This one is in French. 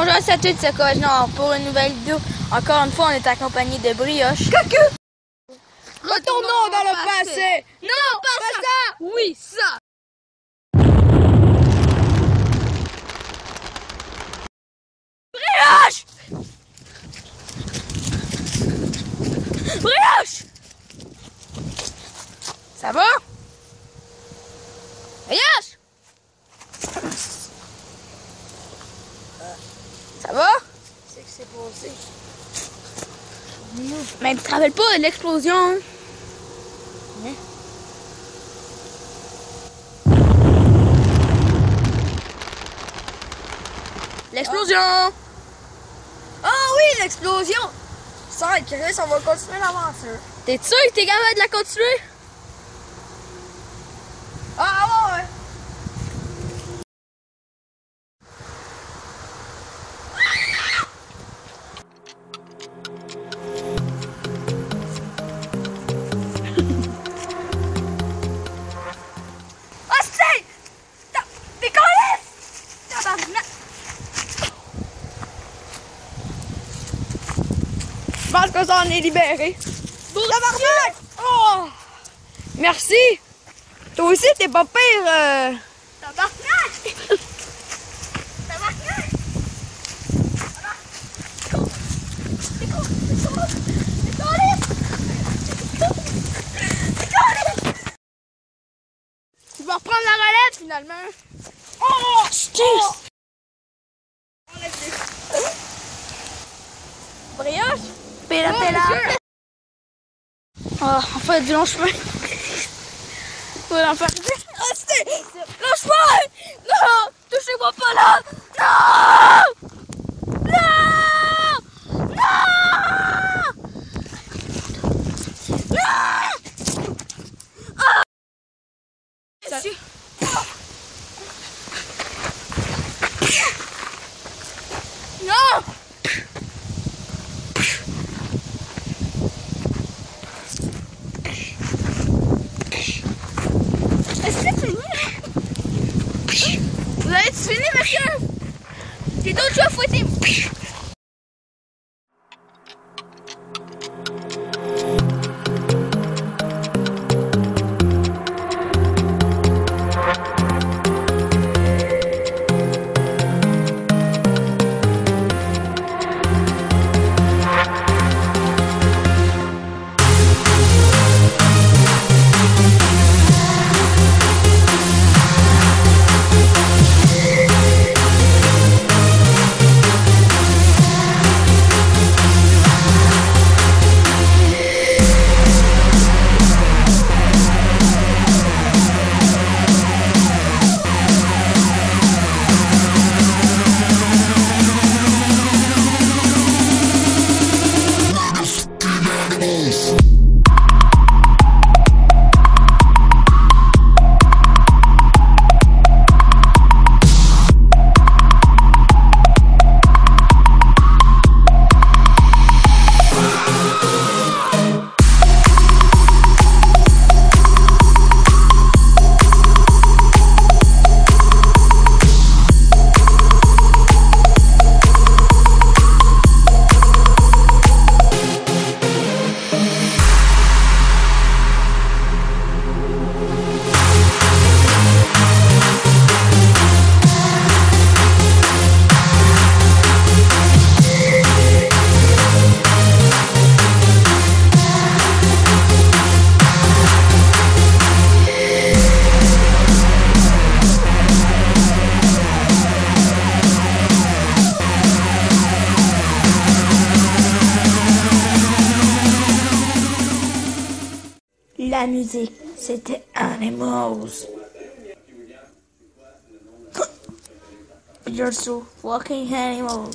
Bonjour à tous, c'est Coach Nord pour une nouvelle vidéo. Encore une fois, on est accompagné de Brioche. Retournons dans le passé. Non, pas, ça. ça. Oui, ça Brioche Brioche Ça va? Brioche C'est passé. Mais tu te rappelles pas de l'explosion Hein? L'explosion Ah oui, l'explosion! Ça, Chris, on va continuer l'aventure. T'es sûr que t'es capable de la continuer? Ça en est libéré. Tabarnak! Oh! Merci! Toi aussi, t'es pas pire. Euh... Tabarnak! Tabarnak! Tu vas reprendre la relève finalement. Oh! Oh! Brioche Péla Oh, on fait du long chemin. Faut en faire vite. Restez! Lâche-moi Non Touchez-moi pas là Non La musique, c'était Animals. You're so fucking animals.